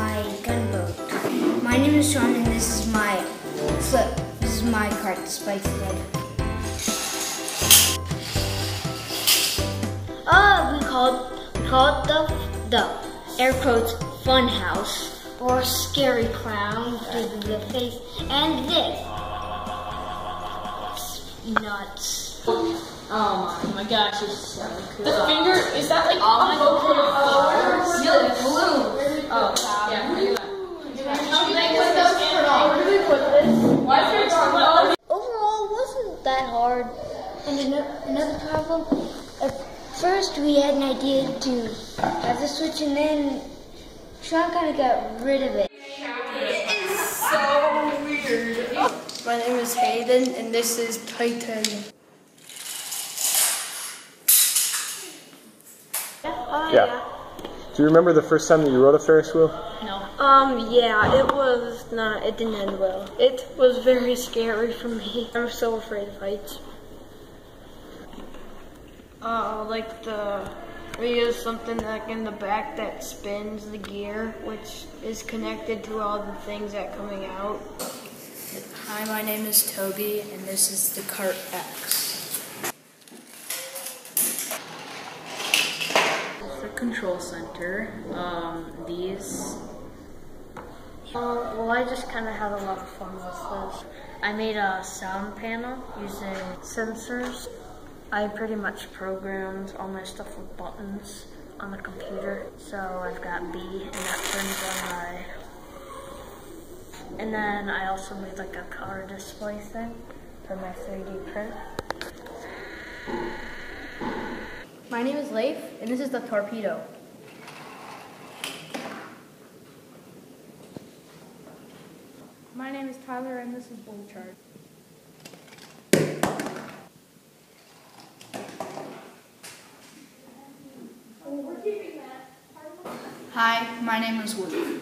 my gunboat. My name is Sean and this is my flip. This is my cart, the spike flip. Uh, we called we call it the the air quotes fun house or scary clown to the face and this. Nuts. Oh my gosh, it's so cool. The finger, is that like Oh my Oh, No, it's blue. Oh, yeah. you're not- How do they put those for? Where do they put this? Why is there Overall, it wasn't that hard. And another problem, at first we had an idea to have the switch and then Sean kind of got rid of it. It is so weird. My name is Hayden, and this is Titan. Yeah. Do you remember the first time that you rode a Ferris wheel? No. Um, yeah, it was not, it didn't end well. It was very scary for me. I'm so afraid of heights. Uh, like the, we use something like in the back that spins the gear, which is connected to all the things that coming out. Hi, my name is Toby, and this is the Cart X. The control center. Um, these. Uh, well, I just kind of had a lot of fun with this. I made a sound panel using sensors. I pretty much programmed all my stuff with buttons on the computer. So I've got B, and that turns on my. And then I also made like a color display thing for my 3D print. My name is Leif, and this is the torpedo. My name is Tyler, and this is Bull Chart. Hi, my name is Woody.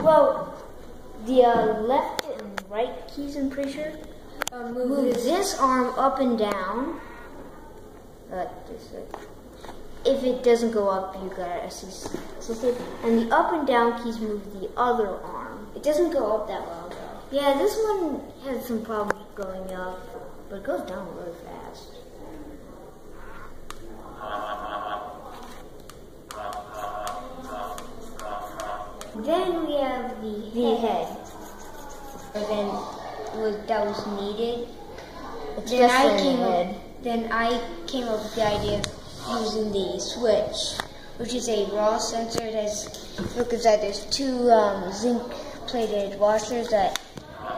Well, the uh, left and right keys, I'm pretty sure, uh, move, this arm up and down. Uh, like, if it doesn't go up, you gotta assist, assist it. And the up and down keys move the other arm. It doesn't go up that well, though. Yeah, this one has some problems going up. but it goes down really fast. Then we have the, the head. And then was that was needed. Then I came the up, then I came up with the idea of using the switch, which is a raw sensor. It has look inside. There's two um, zinc plated washers that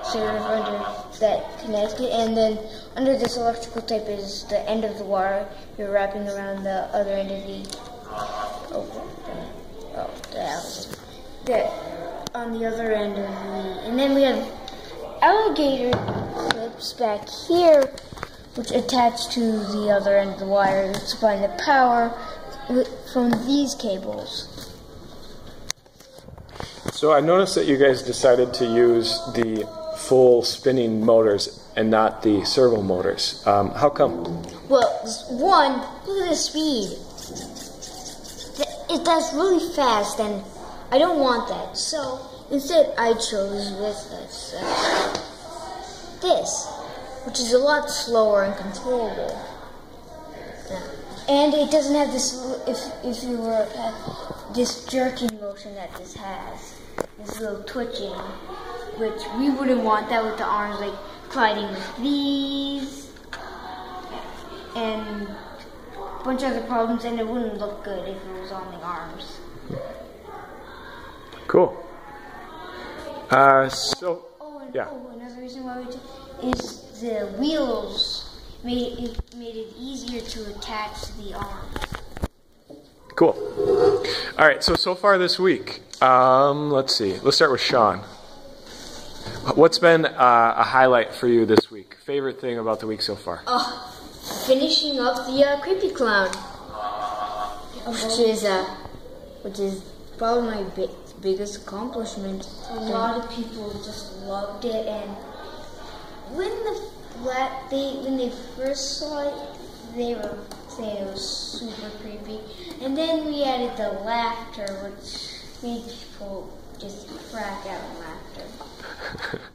serve under that connect it, and then under this electrical tape is the end of the wire. You're wrapping around the other end of the the on the other end of the, and then we have alligator clips back here, which attach to the other end of the wire, supplying the power from these cables. So I noticed that you guys decided to use the full spinning motors and not the servo motors. Um, how come? Well, one, look at the speed. It, that's really fast, and I don't want that. So instead, I chose this, this, which is a lot slower and controllable. Yeah. And it doesn't have this. If if you were uh, this jerking motion that this has, this little twitching, which we wouldn't want that with the arms like colliding with these and a bunch of other problems, and it wouldn't look good if it was on the arms. Cool. Uh, so Oh, and Yeah. oh, another reason why we did is the wheels made it made it easier to attach to the arms. cool. All right. So so far this week, um, let's see. Let's start with Sean. What's been uh, a highlight for you this week? Favorite thing about the week so far? Oh, finishing up the uh, creepy clown, which is uh, which is probably my bi- biggest accomplishment. A lot of people just loved it, and when the la- they when they first saw it, they were saying it was super creepy, and then we added the laughter, which made people just crack out in laughter.